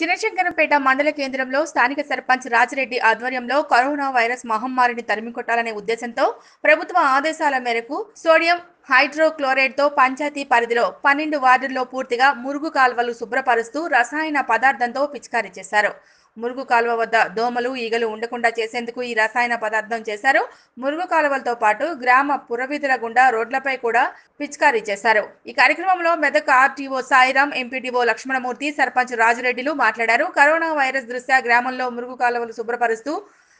చినశంకరంపేట మండల కేంద్రంలో స్థానిక సర్పంచ్ రాజిరెడ్డి ఆధ్వర్యంలో కరోనా వైరస్ మహమ్మారిని తరిమికొట్టాలనే ఉద్దేశంతో ప్రభుత్వ ఆదేశాల మేరకు సోడియం హైడ్రోక్లోరైడ్తో పంచాయతీ పరిధిలో పన్నెండు వార్డుల్లో పూర్తిగా మురుగు కాల్వలు శుభ్రపరుస్తూ రసాయన పదార్థంతో పిచికారీ చేశారు. మురుగు కాలువ వద్ద దోమలు ఈగలు ఉండకుండా చేసేందుకు ఈ రసాయన పదార్థం చేశారు. మురుగు కాలువలతో పాటు గ్రామ పురవీధుల గుండా రోడ్లపై కూడా పిచికారీ చేశారు. ఈ కార్యక్రమంలో మెదక్ ఆర్టీఓ సాయిరాం ఎంపీడీఓ లక్ష్మణమూర్తి సర్పంచ్ రాజురెడ్డిలు మాట్లాడారు. కరోనా వైరస్ దృష్ట్యా గ్రామంలో మురుగు కాలువలు శుభ్రపరుస్తూ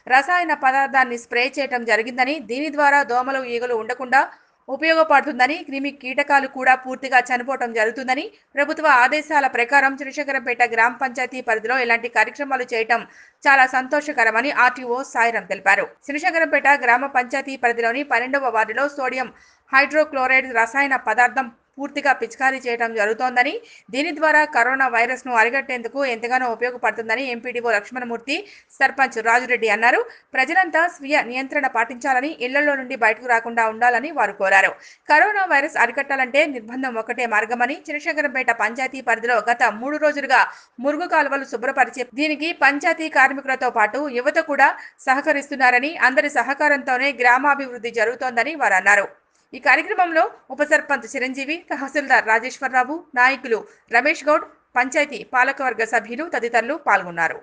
రసాయన పదార్థాన్ని స్ప్రే చేయడం జరిగిందని దీని ద్వారా దోమలు ఈగలు ఉండకుండా ఉపయోగపడుతుందని క్రిమి కీటకాలు కూడా పూర్తిగా చనిపోవటం జరుగుతుందని ప్రభుత్వ ఆదేశాల ప్రకారం శ్రీశంకరంపేట గ్రామ పంచాయతీ పరిధిలో ఇలాంటి కార్యక్రమాలు చేయటం చాలా సంతోషకరమని ఆర్టీఓ సాయిరం తెలిపారు. శ్రీశంకరంపేట గ్రామ పంచాయతీ పరిధిలోని పన్నెండవ వార్డులో సోడియం హైడ్రోక్లోరైడ్ రసాయన పదార్థం పూర్తిగా పిచికారీ చేయడం జరుగుతోందని దీని ద్వారా కరోనా వైరస్ను అరికట్టేందుకు ఎంతగానో ఉపయోగపడుతుందని ఎంపీడీఓ లక్ష్మణమూర్తి సర్పంచ్ రాజురెడ్డి అన్నారు. ప్రజలంతా స్వీయ నియంత్రణ పాటించాలని ఇళ్ళలో నుండి బయటకు రాకుండా ఉండాలని వారు కోరారు. కరోనా వైరస్ అరికట్టాలంటే నిర్బంధం ఒకటే మార్గమని చినశంకరంపేట పంచాయతీ పరిధిలో గత మూడు రోజులుగా మురుగు కాలువలు శుభ్రపరిచే దీనికి పంచాయతీ కార్మికులతో పాటు యువత కూడా సహకరిస్తున్నారని అందరి సహకారంతోనే గ్రామాభివృద్ధి జరుగుతోందని వారు అన్నారు. ఈ కార్యక్రమంలో ఉప సర్పంచ్ చిరంజీవి తహసీల్దార్ రాజేశ్వరరావు నాయకులు రమేష్ గౌడ్ పంచాయతీ పాలకవర్గ సభ్యులు తదితరులు పాల్గొన్నారు.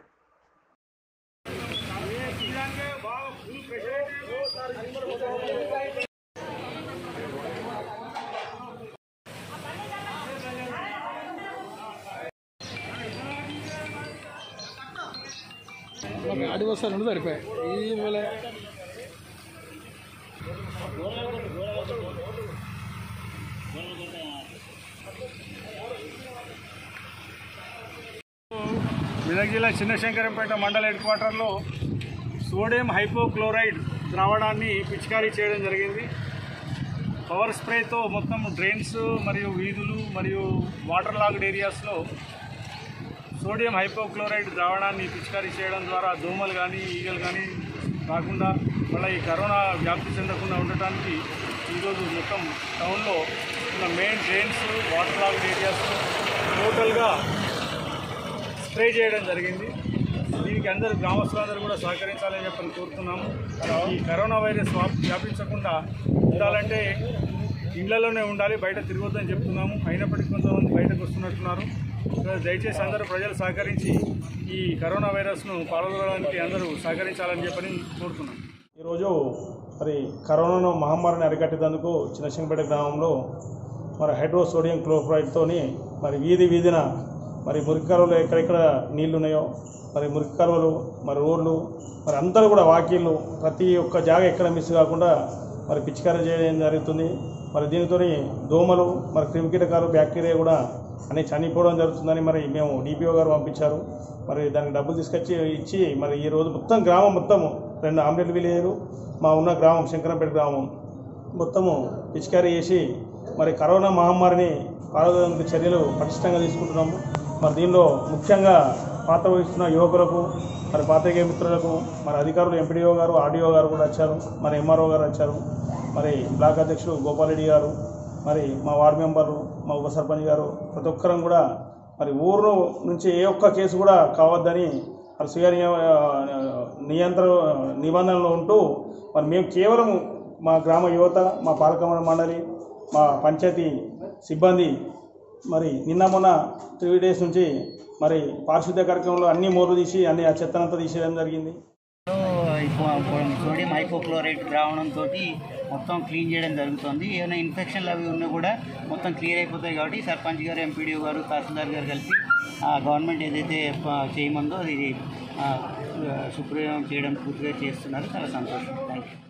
అడి సరిపోయాయి. ఈ వేళ మెదక్ జిల్లా చిన్నశంకరంపేట మండల హెడ్ క్వార్టర్లో సోడియం హైపోక్లోరైడ్ ద్రావణాన్ని పిచికారీ చేయడం జరిగింది. పవర్ స్ప్రేతో మొత్తం డ్రైన్స్ మరియు వీధులు మరియు వాటర్ లాగ్డ్ ఏరియాస్లో సోడియం హైపోక్లోరైడ్ ద్రావణాన్ని పిచికారీ చేయడం ద్వారా దోమలు కానీ ఈగలు కానీ రాకుండా మళ్ళీ ఈ కరోనా వ్యాప్తి చెందకుండా ఉండటానికి ఈరోజు మొత్తం టౌన్లో ఉన్న main drains water logged areas టోటల్గా ట్రై చేయడం జరిగింది. దీనికి అందరూ గ్రామస్తులందరూ కూడా సహకరించాలని చెప్పని కోరుతున్నాము. ఈ కరోనా వైరస్ వ్యాప్- వ్యాపించకుండా ఉండాలంటే ఇళ్ళలోనే ఉండాలి బయట తిరగొద్దని చెప్తున్నాము. అయినప్పటికీ కొంతమంది బయటకు వస్తున్నట్టున్నారు. దయచేసి అందరూ ప్రజలు సహకరించి ఈ కరోనా వైరస్ను పాల్గొనడానికి అందరూ సహకరించాలని చెప్పని కోరుతున్నాం ఈరోజు మరి కరోనాను మహమ్మారిని అరికట్టేందుకు చిన్నశంకపేట గ్రామంలో మరి హైడ్రో సోడియం క్లోరైడ్తోని మరి వీధి వీధిన మరి మురికి కాలువలు ఎక్కడెక్కడ నీళ్ళు ఉన్నాయో మరి మురికి కాలువలు మరి రోడ్లు మరి అందరూ కూడా వాకిళ్ళు ప్రతి ఒక్క జాగ ఎక్కడ మిస్ కాకుండా మరి పిచికారీ చేయడం జరుగుతుంది. మరి దీనితో దోమలు మరి క్రిమికీటకాలు బ్యాక్టీరియా కూడా అన్ని చనిపోవడం జరుగుతుందని మరి మేము డిపిఓ గారు పంపించారు. మరి దానికి డబ్బులు తీసుకొచ్చి ఇచ్చి మరి ఈ రోజు మొత్తం గ్రామం మొత్తం రెండు ఆమ్లెట్ విలేజ్లు మా ఉన్న గ్రామం శంకరంపేట గ్రామం. మొత్తము పిచికారీ చేసి మరి కరోనా మహమ్మారిని పాల్గొనేందుకు చర్యలు పటిష్టంగా తీసుకుంటున్నాము. మరి దీనిలో ముఖ్యంగా పాత్ర వహిస్తున్న యువకులకు మరి పాత్రికేయ మిత్రులకు మరి అధికారులు ఎంపీడీఓ గారు ఆర్డీఓ గారు కూడా వచ్చారు మరి ఎంఆర్ఓ గారు వచ్చారు మరి బ్లాక్ అధ్యక్షుడు గోపాలరెడ్డి గారు మరి మా వార్డు మెంబర్లు మా ఉప సర్పంచ్ గారు ప్రతి ఒక్కరం కూడా మరి ఊరు నుంచి ఏ ఒక్క కేసు కూడా కావద్దని మరి స్వీయ నియంత్రణ నిబంధనలో ఉంటూ మరి మేము కేవలం మా గ్రామ యువత మా పాలక మండలి మా పంచాయతీ సిబ్బంది మరి నిన్న మొన్న త్రీ డేస్ నుంచి మరి పారిశుద్ధ్య కార్యక్రమంలో అన్ని మోర్లు తీసి అన్ని ఆ చెత్తనంతా తీసేయడం జరిగింది. సోడియం హైపోక్లోరైడ్ ద్రావణంతో మొత్తం క్లీన్ చేయడం జరుగుతుంది. ఏమైనా ఇన్ఫెక్షన్లు అవి ఉన్నా కూడా మొత్తం క్లియర్ అయిపోతాయి కాబట్టి సర్పంచ్ గారు ఎంపీడీఓ గారు తహసీల్దార్ గారు కలిపి ఆ గవర్నమెంట్ ఏదైతే చేయమందో అది సుప్రయోగం చేయడం పూర్తిగా చేస్తున్నారు. చాలా సంతోషం. Thank you